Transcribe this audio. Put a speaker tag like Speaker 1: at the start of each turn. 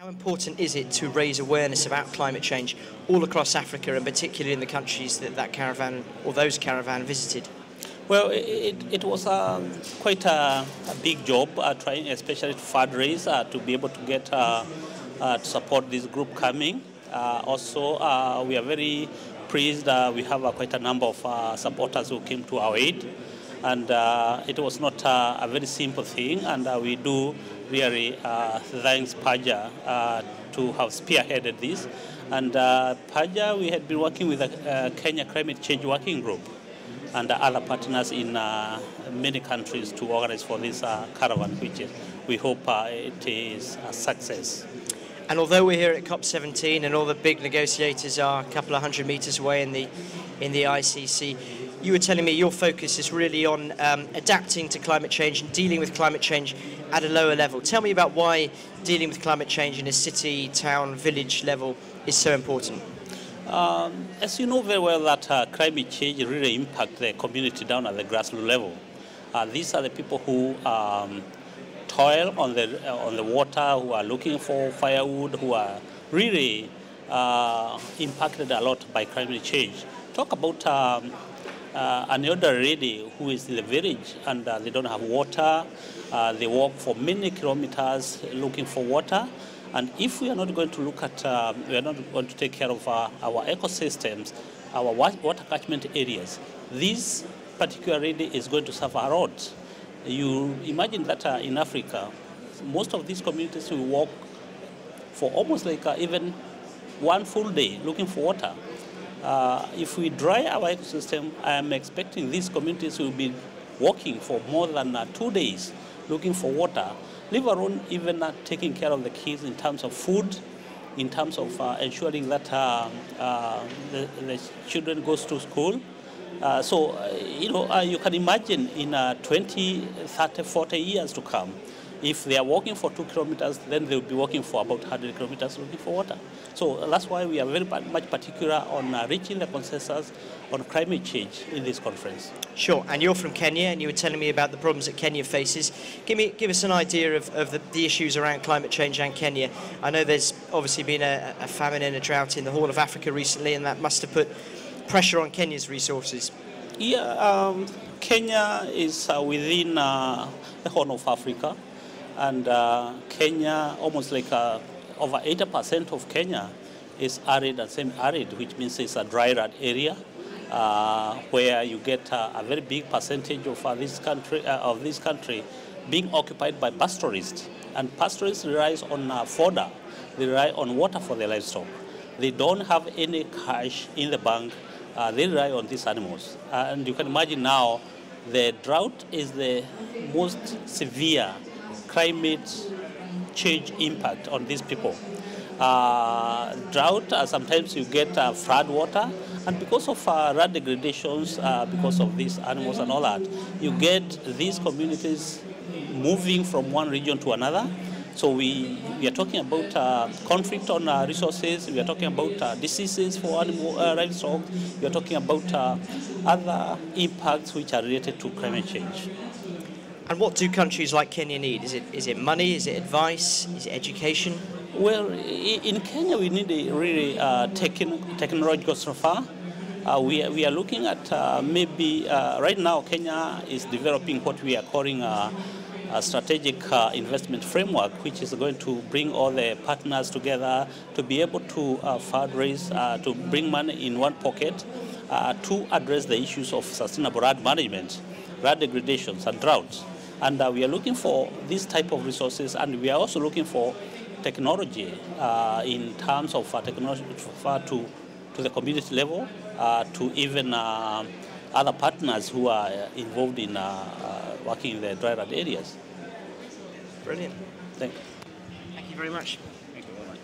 Speaker 1: How important is it to raise awareness about climate change all across Africa and particularly in the countries that that caravan or those caravan visited?
Speaker 2: Well, it, it was uh, quite a, a, big job uh, trying, especially to fundraise uh, to be able to get uh, uh, to support this group coming. Uh, also, we are very pleased. we have quite a number of supporters who came to our aid, and it was not a very simple thing. And we do really uh, thanks PACJA uh, to have spearheaded this. And uh, PACJA, we had been working with the uh, Kenya Climate Change Working Group and other partners in uh, many countries to organize for this uh, caravan, which we hope it is a success.
Speaker 1: And although we're here at COP17 and all the big negotiators are a couple of hundred meters away in the in the ICC, you were telling me your focus is really on um, adapting to climate change and dealing with climate change at a lower level. Tell me about why dealing with climate change in a city, town, village level is so important.
Speaker 2: Um, as you know very well that uh, climate change really impacts the community down at the grassroots level. Uh, these are the people who um, toil on the, uh, on the water, who are looking for firewood, who are really uh, impacted a lot by climate change. Talk about um, uh, an elder lady who is in the village and uh, they don't have water. Uh, they walk for many kilometers looking for water. And if we are not going to look at, uh, we are not going to take care of uh, our ecosystems, our water catchment areas, this particular lady is going to suffer a lot. You imagine that uh, in Africa, most of these communities will walk for almost like even one full day looking for water. Uh, if we dry our ecosystem, I am expecting these communities will be walking for more than uh, two days looking for water, leave alone even uh, taking care of the kids in terms of food, in terms of uh, ensuring that uh, uh, the, the, children goes to school. Uh, so, uh, you know, uh, you can imagine in 20, 30, 40 years to come, if they are walking for two kilometers, then they'll be walking for about 100 kilometers looking for water. So that's why we are very much particular on uh, reaching the consensus on climate change in this conference.
Speaker 1: Sure, and you're from Kenya, and you were telling me about the problems that Kenya faces. Give me, give us an idea of, of the, the issues around climate change and Kenya. I know there's obviously been a, a famine and a drought in the Horn of Africa recently, and that must have put pressure on Kenya's resources.
Speaker 2: Yeah, um, Kenya is uh, within uh, the Horn of Africa and uh, Kenya, almost like uh, over 80% of Kenya is arid and semi-arid, which means it's a dry area uh, where you get a very big percentage of uh, this country uh, of this country being occupied by pastoralists. And pastoralists rely on uh, fodder, they rely on water for their livestock. They don't have any cash in the bank. They rely on these animals. and you can imagine now the drought is the most severe climate change impact on these people. Uh, drought, uh, sometimes you get uh, flood water, and because of uh, land degradations, uh, because of these animals and all that, you get these communities moving from one region to another. So we, we are talking about uh, conflict on uh, resources, we are talking about uh, diseases for animal uh, livestock, we are talking about uh, other impacts which are related to climate change.
Speaker 1: And what do countries like Kenya need? Is it, is it money? Is it advice? Is it education?
Speaker 2: Well, in Kenya, we need a really uh, technological transfer. Uh, we, are, we are looking at uh, maybe, uh, right now, Kenya is developing what we are calling a, strategic uh, investment framework, which is going to bring all the partners together to be able to uh, fundraise, to bring money in one pocket to address the issues of sustainable land management, land degradations, and droughts. And uh, we are looking for this type of resources, and we are also looking for technology uh, in terms of uh, technology to, to the community level, uh, to even uh, other partners who are involved in uh, working in the dry land areas.
Speaker 1: Brilliant.
Speaker 2: Thank you.
Speaker 1: Thank you very much.
Speaker 2: Thank you very much.